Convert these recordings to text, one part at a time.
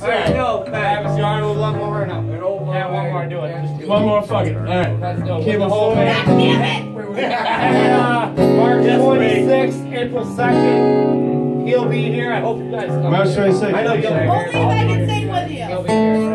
One more? Yeah, one more. Do it. Just do one more. Fuck it. All right. Keep whole. Damn it! and, uh, March 26th, April 2nd. He'll be here. I hope you guys come. March 26th. I know you'll be here. Only if I can sing with you. He'll be here.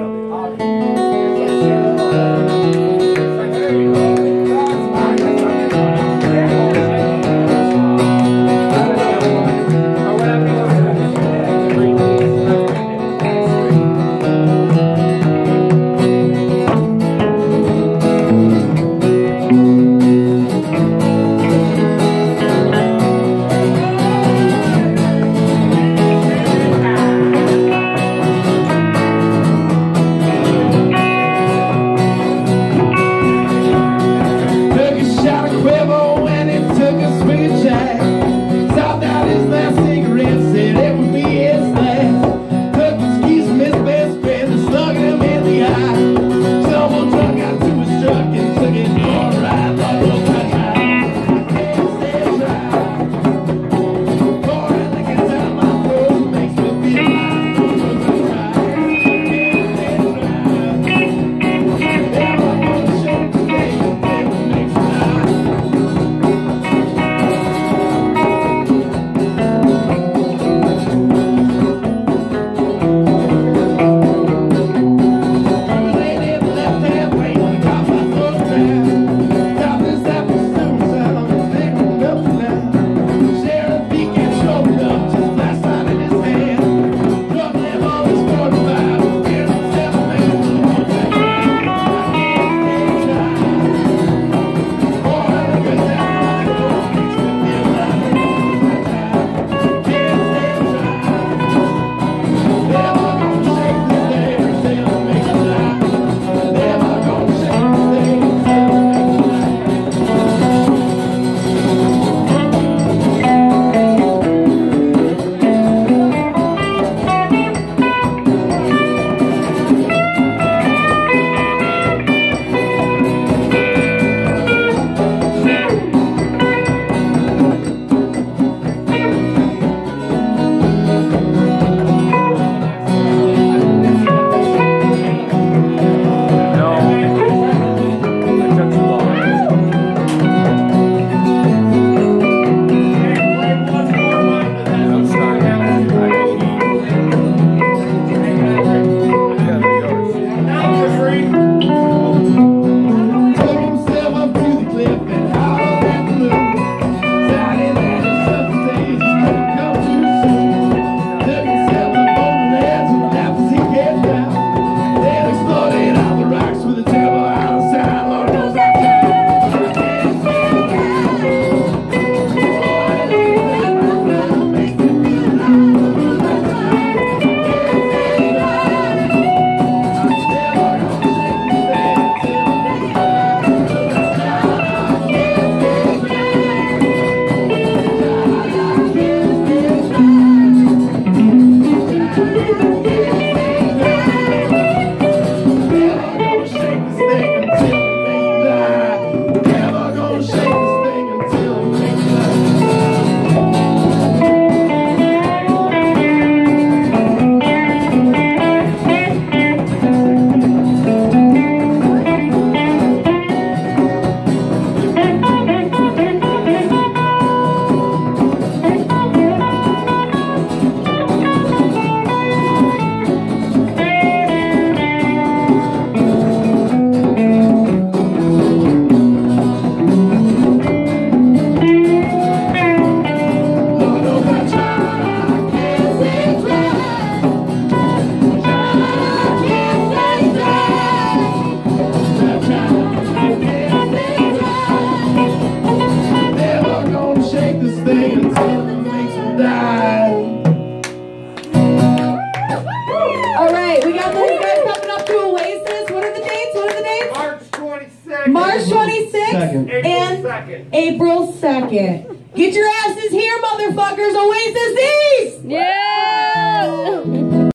second. And. April 2nd. Get your asses here, motherfuckers. Oasis Yeah!